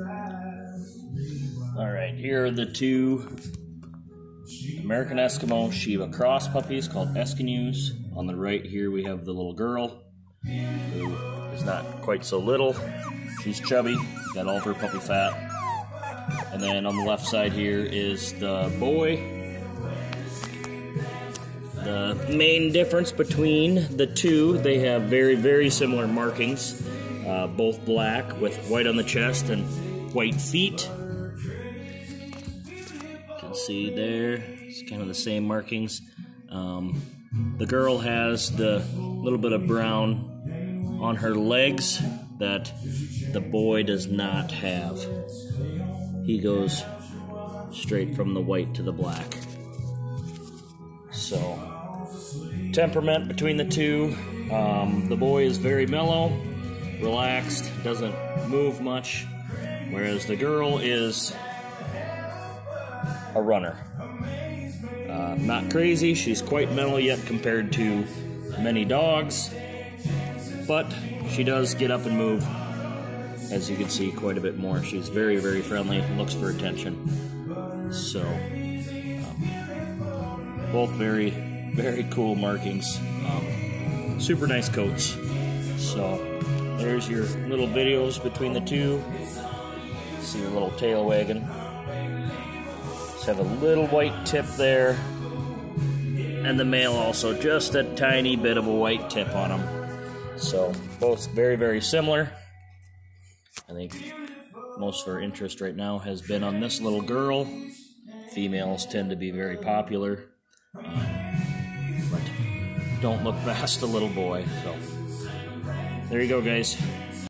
All right, here are the two American Eskimo Shiba cross puppies called Eskinus. On the right here we have the little girl who is not quite so little. She's chubby, got all of her puppy fat. And then on the left side here is the boy. The main difference between the two, they have very, very similar markings. Uh, both black with white on the chest and white feet. You can see there, it's kind of the same markings. Um, the girl has the little bit of brown on her legs that the boy does not have. He goes straight from the white to the black. So, temperament between the two. Um, the boy is very mellow, relaxed, doesn't move much, whereas the girl is a runner. Uh, not crazy, she's quite mental yet compared to many dogs, but she does get up and move, as you can see, quite a bit more. She's very, very friendly, looks for attention. So, um, both very, very cool markings. Um, super nice coats. So, there's your little videos between the two. See your little tail wagging. Just have a little white tip there. And the male also, just a tiny bit of a white tip on him. So, both very, very similar. I think most of our interest right now has been on this little girl. Females tend to be very popular. Um, but don't look past the little boy. So, there you go, guys.